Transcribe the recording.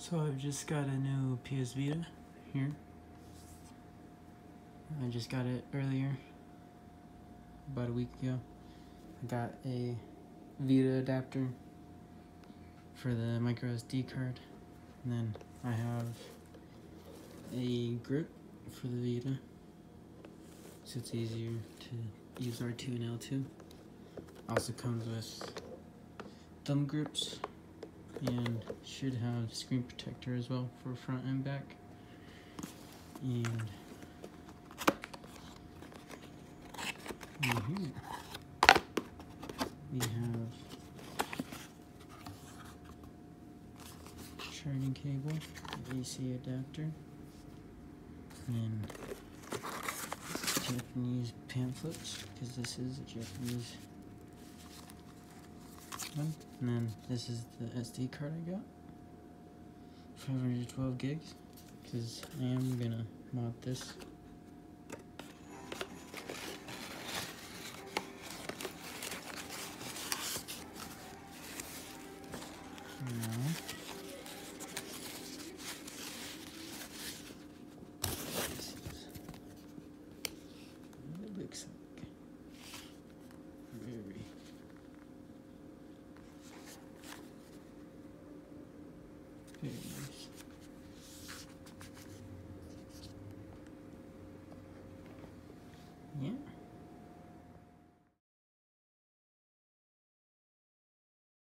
So I've just got a new PS Vita here. I just got it earlier, about a week ago. I got a Vita adapter for the micro SD card, and then I have a grip for the Vita, so it's easier to use R2 and L2. Also comes with thumb grips and should have screen protector as well for front and back. And here we have charging cable AC adapter and Japanese pamphlets because this is a Japanese one. And then this is the SD card I got. 512 gigs. Because I am gonna mod this. Little bit exciting. Yeah.